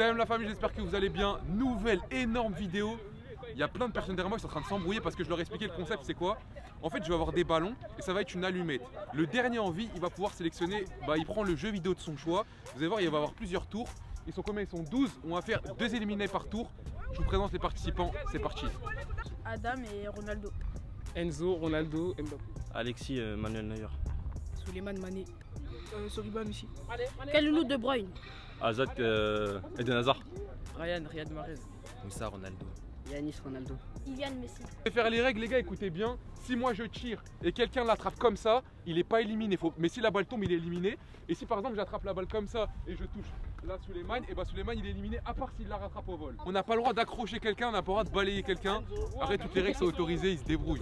Salut la famille, j'espère que vous allez bien. Nouvelle énorme vidéo. Il y a plein de personnes derrière moi qui sont en train de s'embrouiller parce que je leur ai expliqué le concept, c'est quoi En fait, je vais avoir des ballons et ça va être une allumette. Le dernier en vie, il va pouvoir sélectionner, bah, il prend le jeu vidéo de son choix. Vous allez voir, il va avoir plusieurs tours. Ils sont combien? Ils sont 12. On va faire deux éliminés par tour. Je vous présente les participants, c'est parti. Adam et Ronaldo. Enzo, Ronaldo, Mbappé. Alexis euh, Manuel Neuer. Suleiman Mané. Euh, Soriban aussi. Kalilou De Bruyne. Azat euh, Eden Hazard. Ryan, Riyad Mahrez. Moussa Ronaldo. Yanis Ronaldo. Ilian Messi. Je vais faire les règles, les gars, écoutez bien. Si moi je tire et quelqu'un l'attrape comme ça, il n'est pas éliminé. Faut... Mais si la balle tombe, il est éliminé. Et si par exemple j'attrape la balle comme ça et je touche là Suleiman, et bah Suleiman il est éliminé à part s'il la rattrape au vol. On n'a pas le droit d'accrocher quelqu'un, on n'a pas le droit de balayer quelqu'un. Arrête, toutes les règles sont autorisées, ils se débrouillent.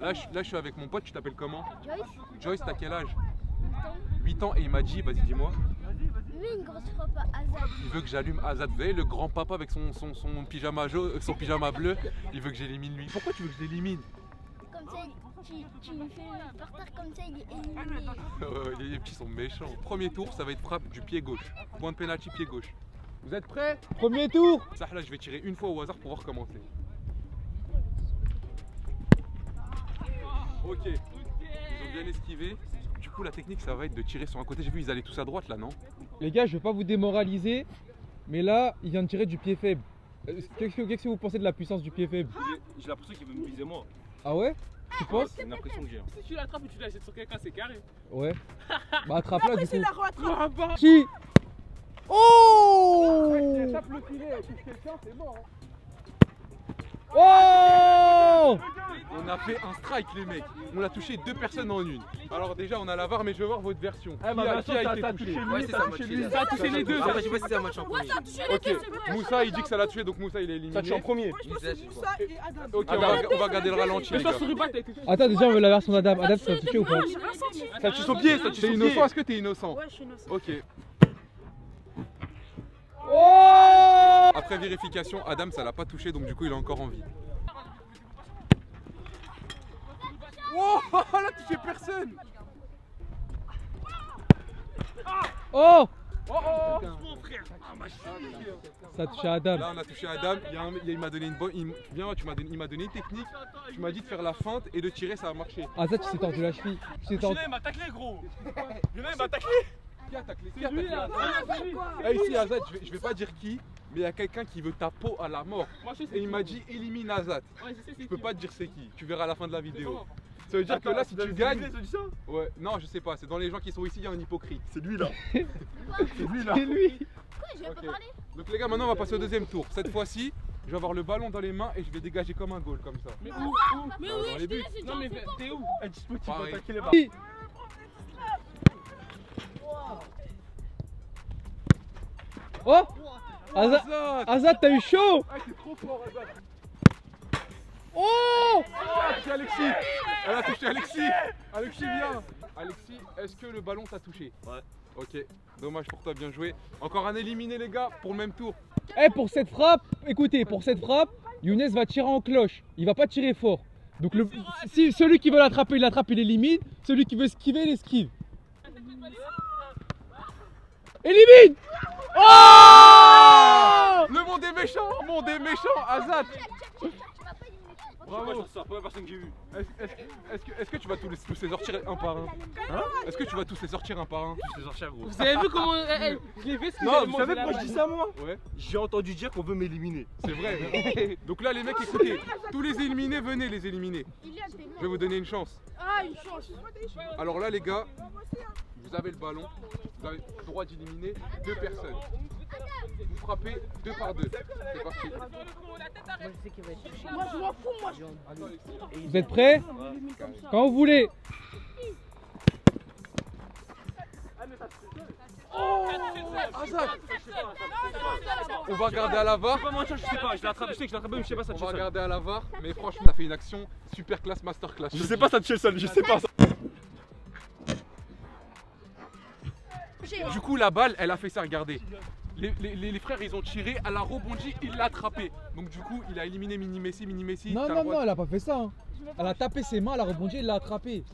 Là je, là, je suis avec mon pote, tu t'appelles comment? Joyce, Joyce, t'as quel âge? Temps. 8 ans et il m'a dit, vas-y dis-moi, Lui, une grosse frappe à Azad. il veut que j'allume Azad. Vous voyez le grand papa avec son, son, son pyjama jaune, son pyjama bleu, il veut que j'élimine lui. Pourquoi tu veux que je l'élimine Comme ça, tu, fais par terre, comme ça, il est éliminé. Euh, les petits sont méchants. Premier tour, ça va être frappe du pied gauche. Point de pénalty, pied gauche. Vous êtes prêts? Premier tour Ça là, je vais tirer une fois au hasard pour voir comment c'est. Ok. Ils ont bien esquivé. Du coup, la technique, ça va être de tirer sur un côté. J'ai vu, ils allaient tous à droite là, non? Les gars, je vais pas vous démoraliser, mais là, il vient de tirer du pied faible. Euh, Qu'est-ce que, qu'est-ce que vous pensez de la puissance du pied faible? J'ai l'impression qu'il veut me viser moi. Ah ouais? Tu penses? C'est une impression que j'ai. hein. Si tu l'attrapes et tu la jettes sur quelqu'un, c'est carré. Ouais. Bah attrape-la du coup. Ah bah Qui Oh Tape le filet, touche quelqu'un, c'est mort. Oh On a fait un strike, les mecs. On a touché deux personnes en une. Alors, déjà, on a la VAR, mais je veux voir votre version. Qui a- qui a été touché Ouais, c'est ça, a touché les deux. Ah, bah, je sais pas si c'est un match en premier. Ok, Moussa il dit que ça l'a tué donc Moussa il est éliminé. Ça tue en premier. Ok, on va, on va garder le ralenti. Mais toi. Attends, déjà, on veut la version d'Adam. Adam, ça t'a touché ou pas Ça tue son pied, ça T'es innocent. Est-ce que t'es innocent Ouais, je suis innocent. Ok. Oh Après vérification, Adam ça l'a pas touché donc du coup il est encore en vie. Oh, elle a touché personne Oh Oh, oh Ça a touché Adam. Là on a touché Adam, il, a un- m'a donné une bonne. Il, viens, tu m'as donné, il m'a donné une technique. Tu m'as dit de faire la feinte et de tirer, ça a marché. Ah, ça, tu t'es tordu la cheville. Tu t'es tordu. il m'a taclé, gros. il m'a taclé. Qui a taclé Qui a taclé Azad Eh, ici Azad, je vais, je vais pas dire qui, mais il y a quelqu'un qui veut ta peau à la mort. Moi, je sais Et il m'a dit élimine Azad. Ouais, je sais, Je peux qui. pas te dire c'est qui, tu verras à la fin de la vidéo. Ça veut dire que là si tu gagnes. Ouais, non je sais pas, c'est dans les gens qui sont ici, il y a un hypocrite. C'est lui là. C'est lui là. C'est lui Pourquoi je vais Ok. pas parler Donc les gars, maintenant on va passer au deuxième tour. Cette fois-ci, je vais avoir le ballon dans les mains et je vais dégager comme un goal comme ça. Mais où Où Mais Bah, oui, dans je te laisse, Non, mais t'es où dis-moi, tu Pareil. vas attaquer les barres. Oh Azad, Azad Azad, t'as eu chaud Ah t'es trop fort Azad Oh Elle a touché Alexis Elle a touché Alexis Alexis viens Alexis, est-ce que le ballon t'a touché Ouais. Ok, dommage pour toi, bien joué. Encore un éliminé les gars pour le même tour. Eh, pour cette frappe, écoutez, pour cette frappe, Younes va tirer en cloche. Il va pas tirer fort. Donc, le, si celui qui veut l'attraper, il l'attrape, il élimine. Celui qui veut esquiver, il esquive. Élimine Oh Le monde est méchant Le monde est méchant Azad Bravo première personne que j'ai vue. Est-ce que, tu vas tous les, tous les sortir un par un Est-ce que tu vas tous les sortir un par un Je te sortir, gros. Vous avez vu comment elle, je l'ai vu ce que Non, vous savez pourquoi je dis ça, moi Ouais, J'ai entendu dire qu'on veut m'éliminer. c'est vrai. Donc là les mecs écoutez, tous les éliminés, venez les éliminer. Je vais vous donner une chance. Ah, une chance. Alors là les gars, vous avez le ballon, vous avez le droit d'éliminer deux personnes. Vous frappez deux par deux. C'est parti. Moi, je m'en fous, moi. Vous êtes prêts Quand vous voulez. Azad On va regarder à la VAR. Pas mentir, je sais pas. Je l'ai attrapé, je sais que je l'ai attrapé, mais je sais pas ça On va seul. regarder à la VAR, mais franchement, t'as fait une action super classe masterclass. Je sais pas ça tue seul, je sais pas ça. Du coup, la balle, elle a fait ça, regardez. Les, les- les- les frères, ils ont tiré, elle a rebondi, il l'a attrapé. Donc, du coup, il a éliminé Mini Messi, Mini Messi. Non, non, non, elle a pas fait ça. hein. Elle a tapé ses mains, elle a rebondi, elle l'a attrapé.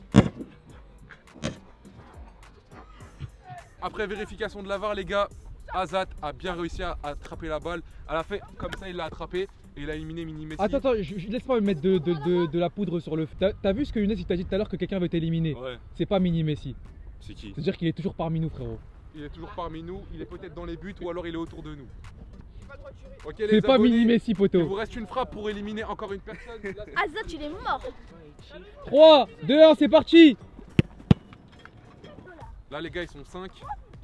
Après vérification de la VAR, les gars, Azat a bien réussi à attraper la balle. À la fin, comme ça, il l'a attrapé et il a éliminé Mini Messi. Attends, attends, je, je- laisse-moi me mettre de, de, de- de la poudre sur le feu. T'as, t'as vu ce que Younes il t'a dit tout à l'heure que quelqu'un veut t'éliminer Ouais, C'est pas Mini Messi. c'est qui? C'est-à-dire qu'il est toujours parmi nous, frérot. Il est toujours parmi nous, il est peut-être dans les buts ou alors il est autour de nous. Ok, les C'est pas abonnés, Mini Messi, Il vous poteau. reste une frappe pour éliminer encore une personne. Azat, il est mort. 3, 2, 1, c'est parti Là, les gars, ils sont 5.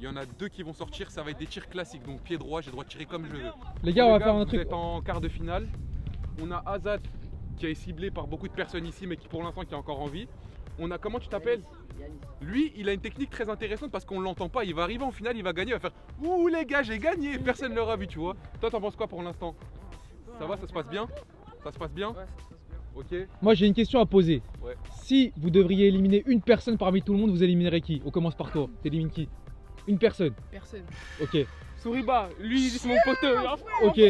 Il y en a deux qui vont sortir. Ça va être des tirs classiques. Donc, pied droit, j'ai le droit de tirer comme je veux. Les gars, on va faire un vous truc. êtes en quart de finale. On a Azat qui est ciblé par beaucoup de personnes ici, mais qui pour l'instant qui a encore envie. On a comment tu t'appelles Lui, il a une technique très intéressante parce qu'on l'entend pas. Il va arriver en finale, il va gagner, il va faire Ouh les gars, j'ai gagné Personne ne l'aura vu, tu vois. Toi, t'en penses quoi pour l'instant Ça va, ça se passe bien Ça se passe bien Ouais, ça se passe bien. Ok. Moi, j'ai une question à poser. Ouais. Si vous devriez éliminer une personne parmi tout le monde, vous éliminerez qui? On commence par toi. T'élimines qui? Une personne. Personne. Ok. Souriba, lui, c'est mon poteau. hein. Ok.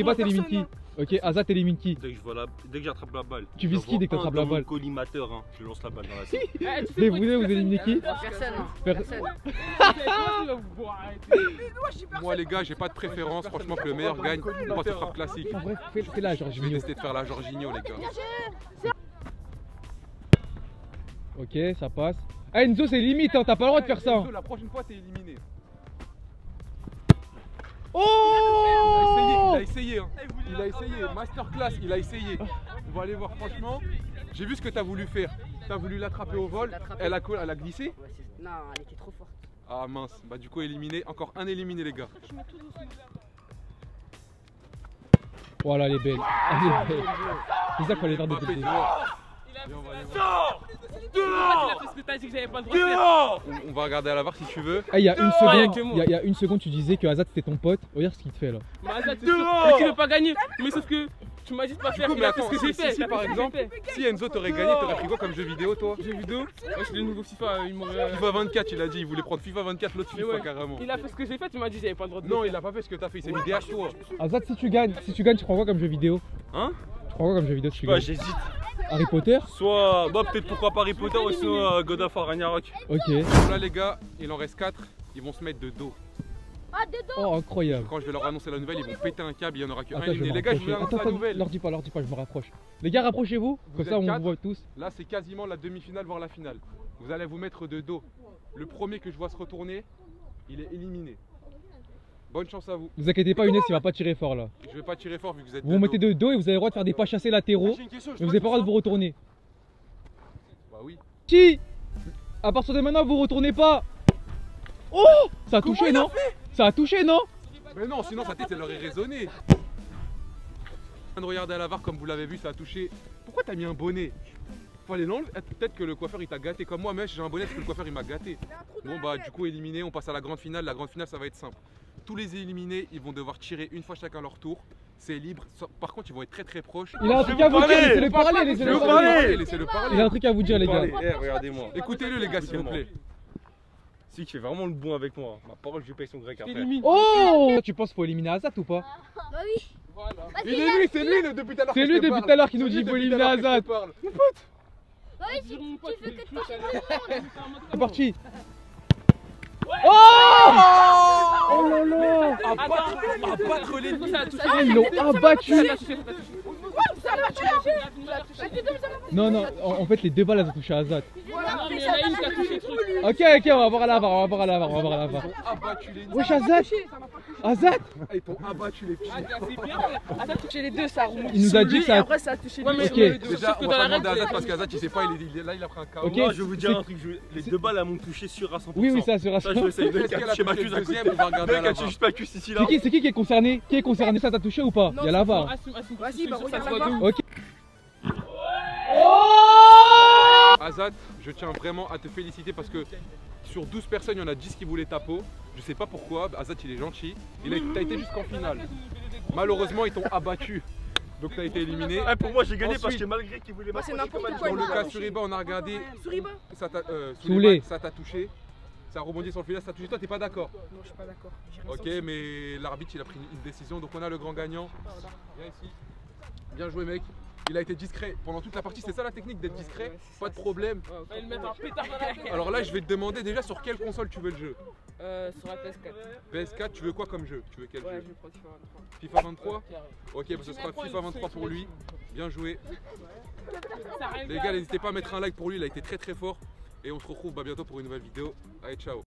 trois t'élimines qui? Ok. Azat, t'élimines qui Dès que je vois la... dès que j'attrape la balle. Tu vises qui dès que t'attrapes la balle collimateur, hein, je lance la balle dans la salle. Mais vous, vous éliminez qui Personne. Per- Personne. Moi, les gars, j'ai pas de préférence. Franchement, que le meilleur gagne. Moi, ce frappe classique. En vrai, fais, la Je vais décider de faire la Jorginho, les gars. Ok, ça passe. Ah, Enzo, c'est limite, hein, t'as pas le droit de faire ça. hein. Enzo, La prochaine fois, t'es éliminé. Oh Il a essayé, hein. il a essayé, masterclass, il a essayé. On va aller voir franchement. J'ai vu ce que t'as voulu faire. T'as voulu l'attraper au vol, elle a, elle a glissé Non, elle était trop forte. Ah mince, bah du coup éliminé, encore un éliminé les gars. Voilà, elle est belle. Elle est belle. C'est ça qu'il fallait faire depuis le Viens, on va aller voir. il a fait ce que t'as dit que j'avais pas le droit de faire. On, on va regarder à la barre si tu veux. Ah, il y a une seconde, que moi. il y a- il y a une seconde, tu disais que Azat c'était ton pote. Regarde ce qu'il te fait là. Mais Azat, c'est sûr. Mais tu veux pas gagner. Mais sauf que tu m'as dit de pas faire. coup, mais fait attends, ce que j'ai si- fait. si, par j'ai exemple. Si Enzo t'aurait gagné, t'aurais pris quoi comme jeu vidéo toi Jeux vidéo. Moi, je suis le nouveau FIFA. Il m'aurait. FIFA 24, il a dit, il voulait prendre FIFA 24, l'autre Mais FIFA ouais. carrément. Il a fait ce que j'ai fait. Tu m'as dit que j'avais pas le droit de le Non, faire. il a pas fait ce que t'as fait, il s'est mis derrière toi. Azat, si tu gagnes, si tu gagnes, tu prends quoi comme jeu vidéo Hein Tu prends quoi comme jeu vidéo si tu Bah gagnes j'hésite. Harry Potter Soit, bah peut-être pourquoi pas Harry Potter ou sinon euh, God of War Ragnarok. Ok. Donc là les gars, il en reste 4, ils vont se mettre de dos. Ah, dedans. Oh, incroyable. Quand je vais leur annoncer la nouvelle, ils vont péter un câble, il y en aura que un Attends, je vais éliminé. me Les gars, je vous annonce Attends, la nouvelle. leur dis pas, leur dis pas, je me rapproche. Les gars, rapprochez-vous, Vous comme ça on vous voit tous. Là, c'est quasiment la demi-finale, voire la finale. Vous allez vous mettre de dos. Le premier que je vois se retourner, il est éliminé. Bonne chance à vous. Ne vous inquiétez pas, Younes il va pas tirer fort là. Je vais pas tirer fort vu que vous êtes Vous vous mettez de dos et vous avez le droit de faire des pas chassés latéraux, question, je mais vous peux avez pas le droit de vous retourner. Bah oui. Qui? À partir de maintenant, vous retournez pas Oh Ça a Comment touché, a non? Ça a touché, non? Mais non, sinon sa tête, elle aurait résonné. Je viens de regarder à la VAR comme vous l'avez vu, ça a touché. Pourquoi t'as mis un bonnet? Aller l'enlever. Eh, Peut-être que le coiffeur il t'a gâté comme moi, mais j'ai un bonnet parce que le coiffeur il m'a gâté? Bon bah du coup éliminé, on passe à la grande finale. La grande finale ça va être simple. Tous les éliminés, ils vont devoir tirer une fois chacun leur tour. C'est libre. Par contre, ils vont être très très proches. Il a un truc à vous dire, laissez-le parler, laissez-le. Laissez-le. Il a un truc à vous dire, les gars. Eh, regardez-moi. Écoutez-le les gars s'il vous plaît. Si tu fais vraiment le bon avec moi, ma parole je paye son grec après. Oh Tu penses qu'il faut éliminer Azat ou pas Bah oui. Voilà. Il est lui, c'est lui depuis tout à l'heure. C'est lui depuis tout à l'heure qui nous dit qu'il faut éliminer Azat. Bah oui, tu, tu veux que tu toi, veux C'est parti Oh Oh là là Abattre, abattre l'ennemi. Ça a touché. Ah, Ils l'ont abattu. Non, non, en, fait, les deux balles elles ont touché Azat. Non, mais il y en a une qui a touché le truc. Ok, ok, on va voir à la on va voir à la on va voir à la. Wesh, Azat Azat Ah, Ils t'ont abattu les petits. Ah, c'est bien. Ah, ça a touché les deux, ça a remonté. Il nous a sur dit ça et Après, ça a touché Ouais, les mais Ok. sur le- Déjà, sauf on que va dans pas la demander à Azat parce qu'Azat il sait pas, il est, là il a pris un KO. Ok. Moi je vais vous dire un truc, je- les deux balles elles m'ont touché sûr à 100%. Oui, oui, ça, c'est Ça je rassurant. le sais, le Est-ce mec qu'elle a a touché ma cuisse à côté. On va regarder à Le mec la a touché VAR. juste ma cuisse ici là. C'est qui, c'est qui qui est concerné? Qui est concerné? Ça t'a touché ou pas? Il y a la assume. Vas-y, bah, Ça regarde la de ouf. Ok. Azat, je tiens vraiment à te féliciter parce que sur 12 personnes, il y en a 10 qui voulaient ta peau. Je sais pas pourquoi, Azat il est gentil. Il a, t'as été jusqu'en finale. Malheureusement, ils t'ont abattu. Donc t'as été éliminé. Ah, pour moi j'ai gagné parce que malgré qu'il voulait Bah, c'est m'approcher comme quoi, Dans il le cas touché. sur Iba, on a regardé. Souriba Ça t'a euh, Soulé. Ça t'a touché. Ça a rebondi sur le filet, ça t'a touché. Toi, t'es pas d'accord Non, je suis pas d'accord. Ok, mais l'arbitre il a pris une, une décision. Donc on a le grand gagnant. Viens ici. Bien joué, mec. Il a été discret pendant toute la partie. C'est ça la technique d'être discret. Pas ça, de problème. Alors là, je vais te demander déjà sur quelle console tu veux le jeu. Euh, sur la PS4. PS4, tu veux quoi comme jeu? Tu veux quel Ouais, jeu? je FIFA 23. FIFA 23 Carré. Ok, bah, ce sera FIFA 23 pour lui. Bien joué. Les gars, n'hésitez pas à mettre un like pour lui. Il a été très très fort. Et on se retrouve bah, bientôt pour une nouvelle vidéo. Allez, ciao.